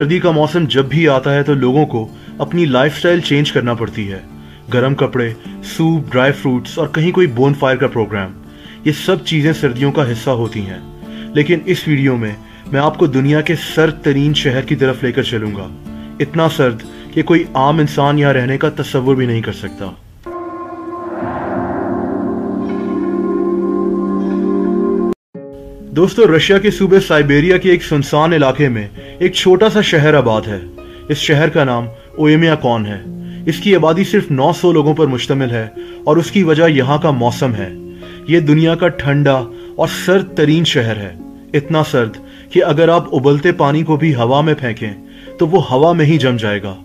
सर्दी का मौसम जब भी आता है तो लोगों को अपनी लाइफस्टाइल चेंज करना पड़ती है। गर्म कपड़े सूप ड्राई फ्रूट्स और कहीं कोई बोन फायर का प्रोग्राम ये सब चीज़ें सर्दियों का हिस्सा होती हैं। लेकिन इस वीडियो में मैं आपको दुनिया के सर्द तरीन शहर की तरफ़ लेकर चलूँगा। इतना सर्द कि कोई आम इंसान यहाँ रहने का तस्वुर भी नहीं कर सकता। दोस्तों, रशिया के सूबे साइबेरिया के एक सुनसान इलाके में एक छोटा सा शहर आबाद है। इस शहर का नाम ओएमिया कौन है? इसकी आबादी सिर्फ़ 900 लोगों पर मुश्तमिल है और उसकी वजह यहाँ का मौसम है। ये दुनिया का ठंडा और सर्द तरीन शहर है। इतना सर्द कि अगर आप उबलते पानी को भी हवा में फेंकें तो वो हवा में ही जम जाएगा।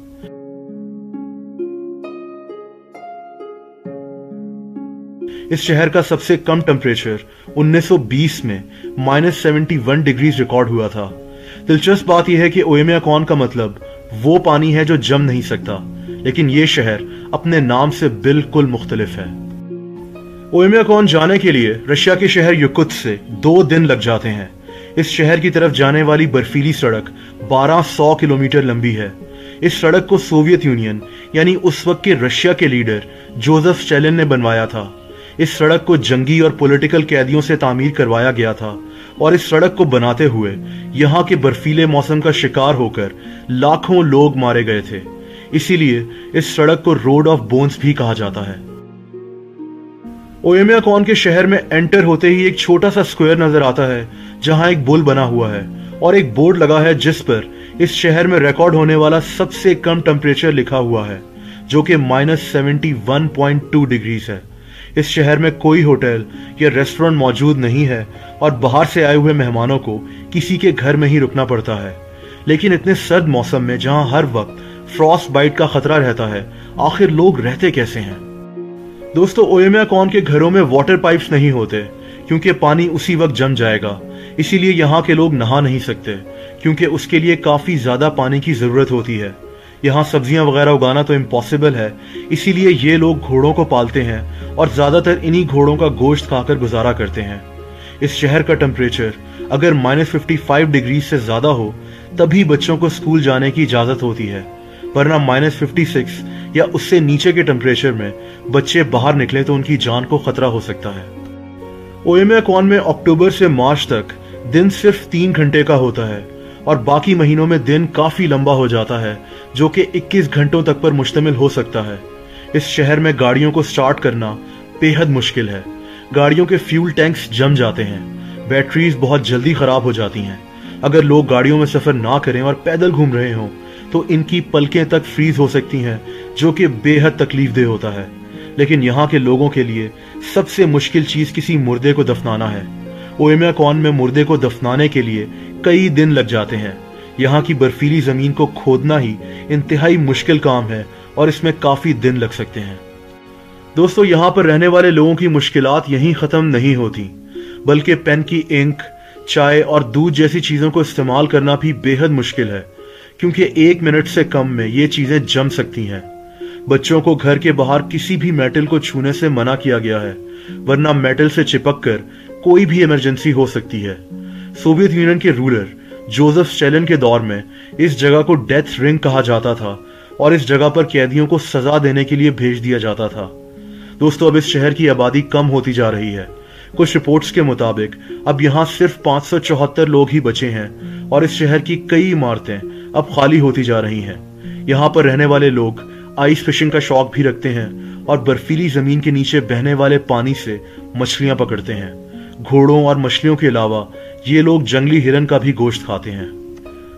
इस शहर का सबसे कम टेम्परेचर 1920 में minus seventy one degrees record हुआ था। दिलचस्प बात यह है कि ओएमिया कौन का मतलब वो पानी है जो जम नहीं सकता। लेकिन ये शहर अपने नाम से बिल्कुल मुख्तलिफ़ है। ओएमिया कौन जाने के लिए रशिया के शहर युकुत से दो दिन लग जाते हैं। इस शहर की तरफ़ जाने वाली बर्फीली सड़क 1200 किलोमीटर लंबी है। इस सड़क को सोवियत यूनियन, यानी उस वक्त के रशिया के लीडर जोसेफ स्टेलिन ने बनवाया था। इस सड़क को जंगी और पॉलिटिकल कैदियों से तामीर करवाया गया था और इस सड़क को बनाते हुए यहाँ के बर्फीले मौसम का शिकार होकर लाखों लोग मारे गए थे। इसीलिए इस सड़क को रोड ऑफ़ बोन्स भी कहा जाता है। ओएमिया कौन के शहर में एंटर होते ही एक छोटा सा स्क्वायर नज़र आता है, जहाँ एक बुल बना हुआ है और एक बोर्ड लगा है जिस पर इस शहर में रिकॉर्ड होने वाला सबसे कम टेम्परेचर लिखा हुआ है, जो कि minus seventy one point two degrees है। इस शहर में कोई होटल या रेस्टोरेंट मौजूद नहीं है और बाहर से आए हुए मेहमानों को किसी के घर में ही रुकना पड़ता है। लेकिन इतने सर्द मौसम में जहाँ हर वक्त फ्रॉस्ट बाइट का खतरा रहता है, आखिर लोग रहते कैसे हैं? दोस्तों ओएमिया कौन के घरों में वाटर पाइप्स नहीं होते, क्योंकि पानी उसी वक्त जम जाएगा। इसीलिए यहाँ के लोग नहा नहीं सकते, क्योंकि उसके लिए काफ़ी ज़्यादा पानी की ज़रूरत होती है। यहाँ सब्ज़ियाँ वगैरह उगाना तो इम्पॉसिबल है। इसीलिए ये लोग घोड़ों को पालते हैं और ज़्यादातर इन्हीं घोड़ों का गोश्त खाकर गुजारा करते हैं। इस शहर का टेम्परेचर अगर माइनस फिफ्टी फाइव डिग्री से ज़्यादा हो, तभी बच्चों को स्कूल जाने की इजाज़त होती है। वरना माइनस फिफ्टी सिक्स या उससे नीचे के टेम्परेचर में बच्चे बाहर निकले तो उनकी जान को खतरा हो सकता है। ओएमए कौन में अक्टूबर से मार्च तक दिन सिर्फ़ तीन घंटे का होता है। और बाकी महीनों में दिन काफ़ी लंबा हो जाता है, जो कि 21 घंटों तक पर मुश्तमिल हो सकता है। इस शहर में गाड़ियों को स्टार्ट करना बेहद मुश्किल है। गाड़ियों के फ्यूल टैंक्स जम जाते हैं। बैटरीज बहुत जल्दी खराब हो जाती हैं। अगर लोग गाड़ियों में सफ़र ना करें और पैदल घूम रहे हों तो इनकी पलकें तक फ्रीज हो सकती हैं, जो कि बेहद तकलीफ़ दे होता है। लेकिन यहाँ के लोगों के लिए सबसे मुश्किल चीज़ किसी मुर्दे को दफनाना है। ओएमिया कौन में मुर्दे को दफनाने के लिए कई दिन लग जाते हैं। यहाँ की बर्फीली ज़मीन को खोदना ही इंतहाई मुश्किल काम है और इसमें काफ़ी दिन लग सकते हैं। दोस्तों, यहाँ पर रहने वाले लोगों की मुश्किलात यहीं खत्म नहीं होती, बल्कि पेन की इंक, चाय और दूध जैसी चीज़ों को इस्तेमाल करना भी बेहद मुश्किल है, क्योंकि एक मिनट से कम में ये चीज़ें जम सकती हैं। बच्चों को घर के बाहर किसी भी मेटल को छूने से मना किया गया है, वरना मेटल से चिपक कर कोई भी इमरजेंसी हो सकती है। सोवियत यूनियन के रूलर जोसेफ स्टेलिन के दौर में, इस जगह को डेथ रिंग कहा जाता था और इस जगह पर कैदियों को सजा देने के लिए भेज दिया जाता था। दोस्तों, अब इस शहर की आबादी कम होती जा रही है। कुछ रिपोर्ट्स के मुताबिक, अब यहाँ सिर्फ़ पाँच लोग ही बचे हैं और इस शहर की कई इमारतें अब खाली होती जा रही हैं। यहाँ पर रहने वाले लोग आइस फिशिंग का शौक भी रखते हैं और बर्फीली ज़मीन के नीचे बहने वाले पानी से मछलियाँ पकड़ते हैं। घोड़ों और मछलियों के अलावा ये लोग जंगली हिरन का भी गोश्त खाते हैं।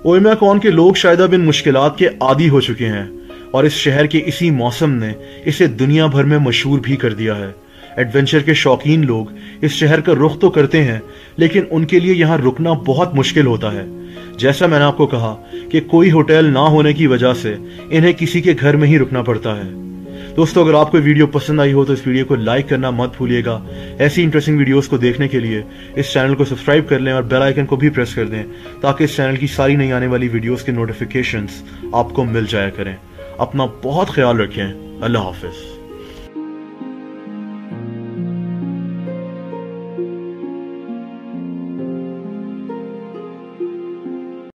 ओयमा कौन के लोग शायद अब इन मुश्किल के आदि हो चुके हैं और इस शहर के इसी मौसम ने इसे दुनिया भर में मशहूर भी कर दिया है। एडवेंचर के शौकीन लोग इस शहर का रुख तो करते हैं, लेकिन उनके लिए यहाँ रुकना बहुत मुश्किल होता है। जैसा मैंने आपको कहा कि कोई होटल ना होने की वजह से इन्हें किसी के घर में ही रुकना पड़ता है। दोस्तों, अगर आपको वीडियो पसंद आई हो तो इस वीडियो को लाइक करना मत भूलिएगा। ऐसी इंटरेस्टिंग वीडियोस को देखने के लिए इस चैनल को सब्सक्राइब कर लें और बेल आइकन को भी प्रेस कर दें, ताकि इस चैनल की सारी नई आने वाली वीडियोस के नोटिफिकेशंस आपको मिल जाया करें। अपना बहुत ख्याल रखें। अल्लाह हाफिज़।